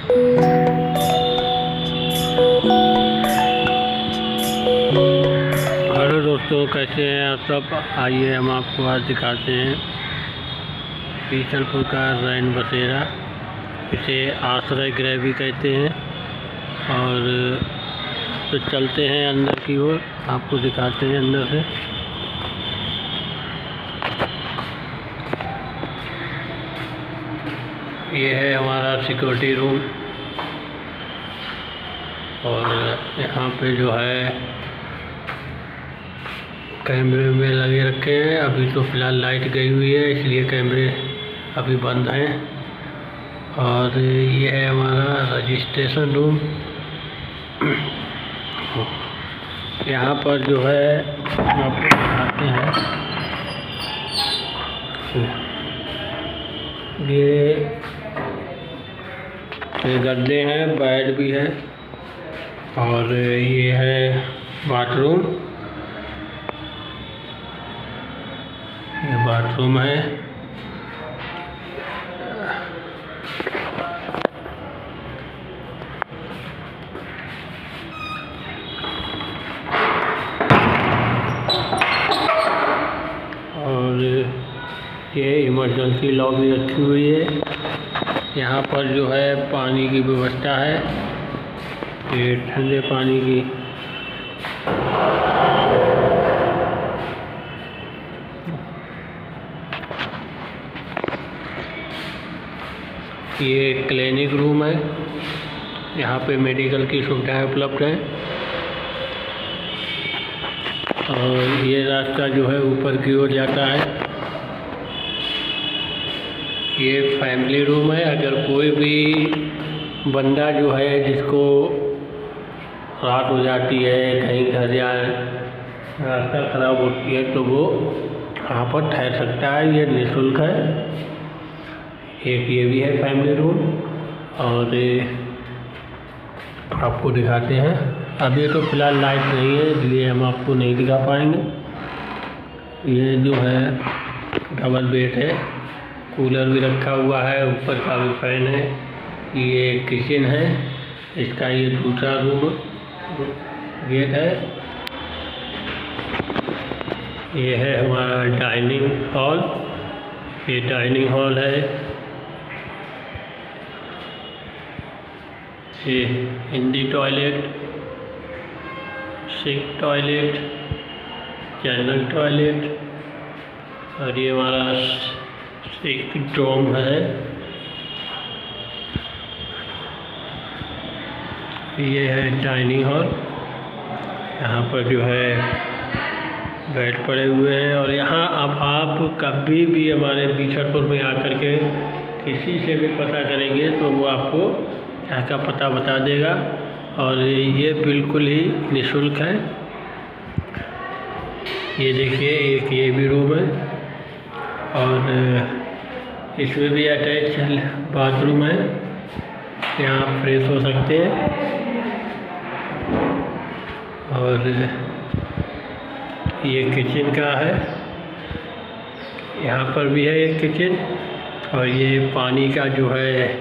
Hello दोस्तों, कैसे हैं आप सब? आइए हम आपको आज दिखाते हैं पीसलपुर का रैन बसेरा। इसे आश्रय गृह भी कहते हैं। और तो चलते हैं अंदर की ओर। आपको दिखाते हैं अंदर से। ये है हमारा सिक्योरिटी रूम। और यहाँ पे जो है कैमरे में लगे रखे हैं। अभी तो फ़िलहाल लाइट गई हुई है, इसलिए कैमरे अभी बंद हैं। और ये है हमारा रजिस्ट्रेशन रूम। यहाँ पर जो है आपको दिखाते हैं। ये ये गद्दे हैं, बेड भी है। और ये है बाथरूम। ये बाथरूम है। और ये इमरजेंसी भी रखी हुई है। यहाँ पर जो है पानी की व्यवस्था है। ये ठंडे पानी की। ये क्लिनिक रूम है। यहाँ पे मेडिकल की सुविधाएँ उपलब्ध हैं। और ये रास्ता जो है ऊपर की ओर जाता है। ये फैमिली रूम है। अगर कोई भी बंदा जो है जिसको रात हो जाती है, कहीं घर जाए रास्ता ख़राब होती है तो वो यहाँ पर ठहर सकता है। ये निःशुल्क है। एक ये भी है फैमिली रूम और ये आपको दिखाते हैं। अभी तो फ़िलहाल लाइट नहीं है, इसलिए हम आपको नहीं दिखा पाएँगे। ये जो है डबल बेड है। कूलर भी रखा हुआ है, ऊपर का भी फ़ैन है। ये किचन है, इसका ये दूसरा रूम गेट है। ये है हमारा डाइनिंग हॉल ये डाइनिंग हॉल है। ये Hindi toilet sink toilet general toilet और ये हमारा एक डोम है। ये है डाइनिंग हॉल। यहाँ पर जो है बेड पड़े हुए हैं और यहाँ अब आप कभी भी हमारे बीछड़पुर में आकर के किसी से भी पता करेंगे तो वो आपको यहाँ का पता बता देगा और ये बिल्कुल ही निःशुल्क है। ये देखिए, एक ये भी रूम है। और इसमें भी अटैच बाथरूम है। यहाँ आप फ्रेश हो सकते हैं। और, ये किचन का है। यहाँ पर भी है एक किचन और ये पानी का जो है,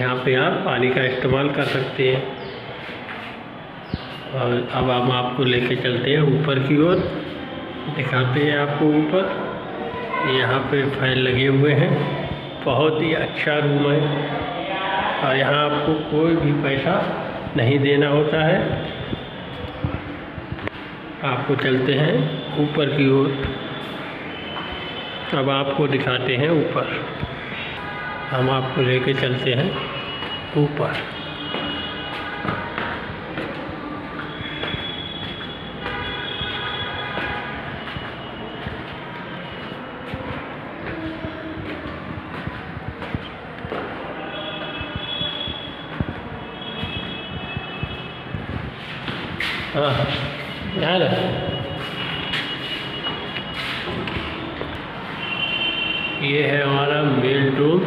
यहाँ पे आप पानी का इस्तेमाल कर सकते हैं। और अब हम आपको लेके चलते हैं ऊपर की ओर। दिखाते हैं आपको ऊपर। यहाँ पे फ़ैन लगे हुए हैं। बहुत ही अच्छा रूम है। और यहाँ आपको कोई भी पैसा नहीं देना होता है। आपको चलते हैं ऊपर की ओर। अब आपको दिखाते हैं ऊपर। हम आपको लेके चलते हैं ऊपर। हाँ। रह ये है हमारा मेल रूम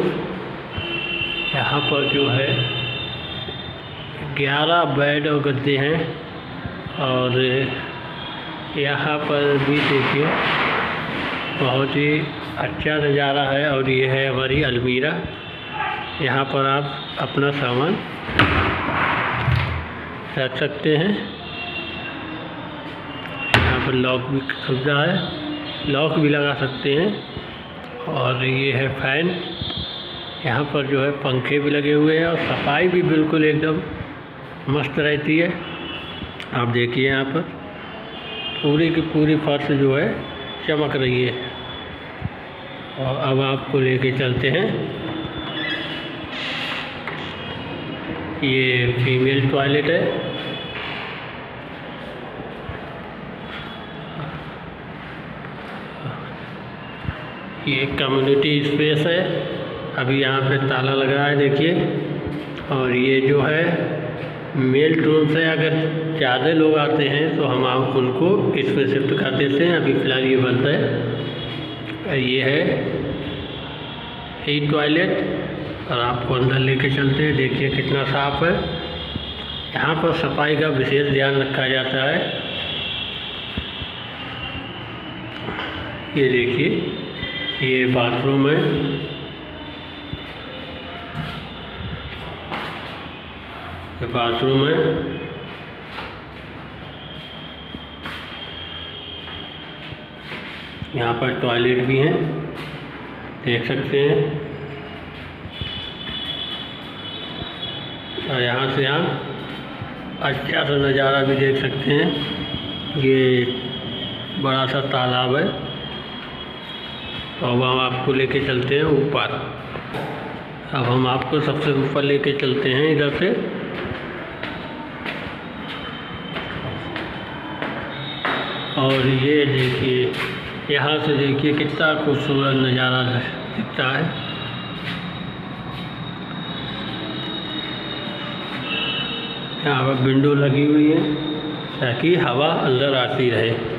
यहाँ पर जो है ग्यारह बेड और गद्दे हैं। और यहाँ पर भी देखिए, बहुत ही अच्छा नज़ारा है। और ये है हमारी अलमीरा। यहाँ पर आप अपना सामान रख सकते हैं। पर लॉक भी सुविधा है। लॉक भी लगा सकते हैं। और ये है फ़ैन यहाँ पर जो है पंखे भी लगे हुए हैं और सफ़ाई भी बिल्कुल एकदम मस्त रहती है। आप देखिए यहाँ पर। पूरी की पूरी फर्श जो है चमक रही है। और अब आपको लेके चलते हैं। ये फीमेल टॉयलेट है। ये कम्युनिटी स्पेस है। अभी यहाँ पे ताला लगा है, देखिए। और ये जो है मेल टून से अगर ज़्यादा लोग आते हैं तो हम आप उनको इसमें शिफ्ट कर देते हैं। अभी फ़िलहाल ये बंद है। ये है एक टॉयलेट और आपको अंदर लेके चलते हैं। देखिए कितना साफ़ है। यहाँ पर सफ़ाई का विशेष ध्यान रखा जाता है। ये देखिए। ये बाथरूम है। ये बाथरूम है। यहाँ पर टॉयलेट भी हैं। देख सकते हैं। और यहाँ से आप अच्छा सा नज़ारा भी देख सकते हैं। ये बड़ा सा तालाब है। अब हम आपको लेके चलते हैं ऊपर। अब हम आपको सबसे ऊपर लेके चलते हैं इधर से। और ये देखिए, यहाँ से देखिए कितना खूबसूरत नज़ारा दिखता है। यहाँ पर विंडो लगी हुई है ताकि हवा अंदर आती रहे।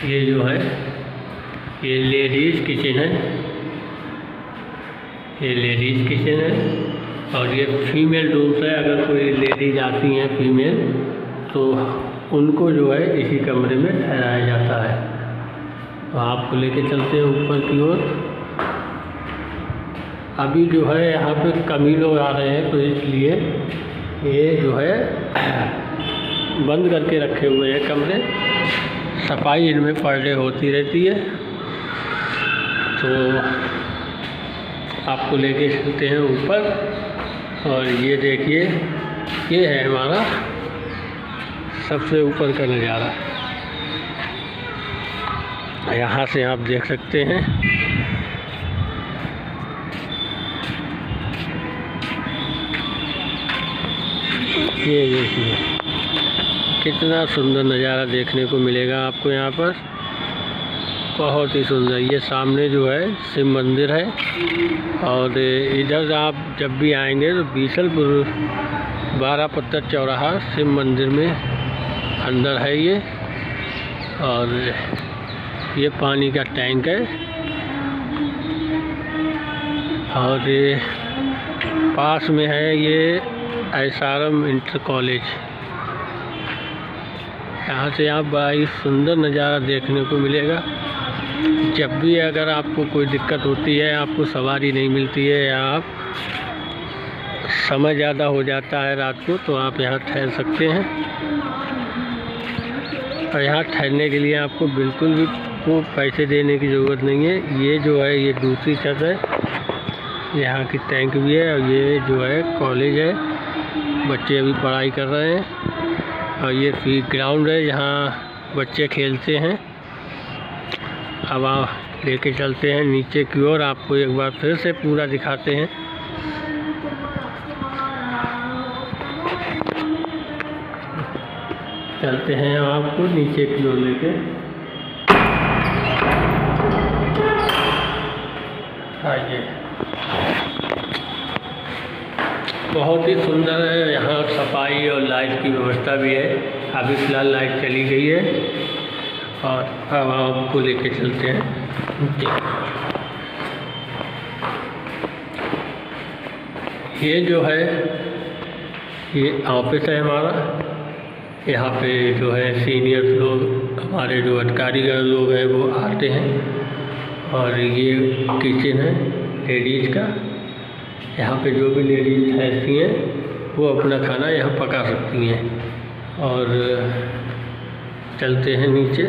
ये जो है, ये लेडीज़ किचन है। ये लेडीज़ किचन है और ये फीमेल रूम्स है। अगर कोई लेडीज़ आती हैं फीमेल तो उनको जो है इसी कमरे में ठहराया जाता है। तो आपको लेके चलते हैं ऊपर की ओर। अभी जो है यहाँ पे कमी लोग आ रहे हैं तो इसलिए ये जो है, बंद करके रखे हुए हैं कमरे। सफ़ाई इनमें पर डे होती रहती है। तो आपको लेके चलते हैं ऊपर। और ये देखिए, ये है हमारा सबसे ऊपर का नज़ारा। यहाँ से आप देख सकते हैं। ये देखिए। कितना सुंदर नज़ारा देखने को मिलेगा आपको यहाँ पर। बहुत ही सुंदर। ये सामने जो है, शिव मंदिर है। और इधर आप जब भी आएँगे तो बीसलपुर बारह पत्थर चौराहा शिव मंदिर में अंदर है ये। और ये पानी का टैंक है। और ये पास में है ये एस इंटर कॉलेज। यहाँ से आप बड़ा ही सुंदर नज़ारा देखने को मिलेगा। जब भी अगर आपको कोई दिक्कत होती है, आपको सवारी नहीं मिलती है या आप समय ज़्यादा हो जाता है रात को तो आप यहाँ ठहर सकते हैं। और यहाँ ठहरने के लिए आपको बिल्कुल भी को पैसे देने की ज़रूरत नहीं है। ये जो है, ये दूसरी छत है। यहाँ की टैंक भी है और ये जो है, कॉलेज है। बच्चे अभी पढ़ाई कर रहे हैं। और ये फ़ी ग्राउंड है, यहाँ बच्चे खेलते हैं। अब आप लेके चलते हैं नीचे की ओर, आपको एक बार फिर से पूरा दिखाते हैं। चलते हैं आपको नीचे की ओर लेके। आइए बहुत ही सुंदर है, यहाँ सफ़ाई और लाइट की व्यवस्था भी है। अभी फ़िलहाल लाइट चली गई है और अब आपको लेके चलते हैं। ये जो है, ये ऑफ़िस है हमारा। यहाँ पे जो है सीनियर लोग, हमारे जो अधिकारीगण लोग हैं, वो आते हैं। और ये किचन है, लेडीज़ का। यहाँ पे जो भी लेडीज़ ठहरती हैं, वो अपना खाना यहाँ पका सकती हैं। और चलते हैं नीचे।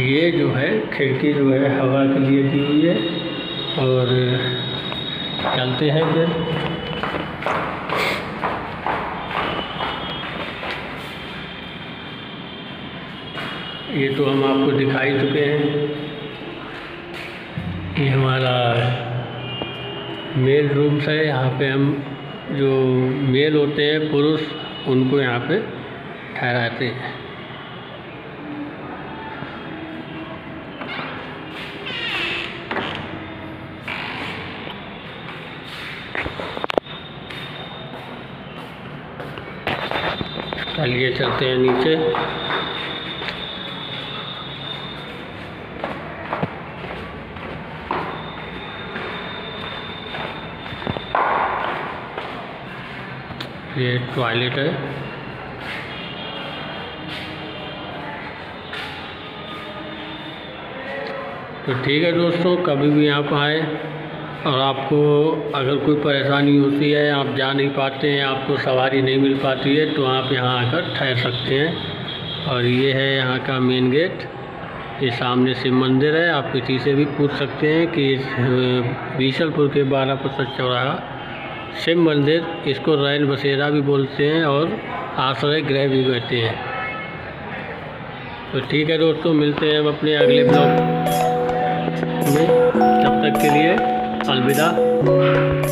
ये जो है, खिड़की जो है हवा के लिए दी हुई है। और चलते हैं फिर ये तो हम आपको दिखाई चुके हैं। हमारा मेल रूम्स है यहाँ पे हम जो मेल होते हैं, पुरुष, उनको यहाँ पे ठहराते हैं। चलिए चलते हैं नीचे। ये टॉयलेट है। तो ठीक है दोस्तों, कभी भी पर आए और आपको अगर कोई परेशानी होती है, आप जा नहीं पाते हैं, आपको सवारी नहीं मिल पाती है तो आप यहाँ आकर ठहर सकते हैं। और ये है यहाँ का मेन गेट ये सामने शिव मंदिर है। आप किसी से भी पूछ सकते हैं कि बीसलपुर के बारह प्रतिशत चौराहा शिव मंदिर, इसको रैन बसेरा भी बोलते हैं और आश्रय गृह भी कहते हैं। तो ठीक है दोस्तों, मिलते हैं हम अपने अगले ब्लॉग में। तब तक के लिए अलविदा।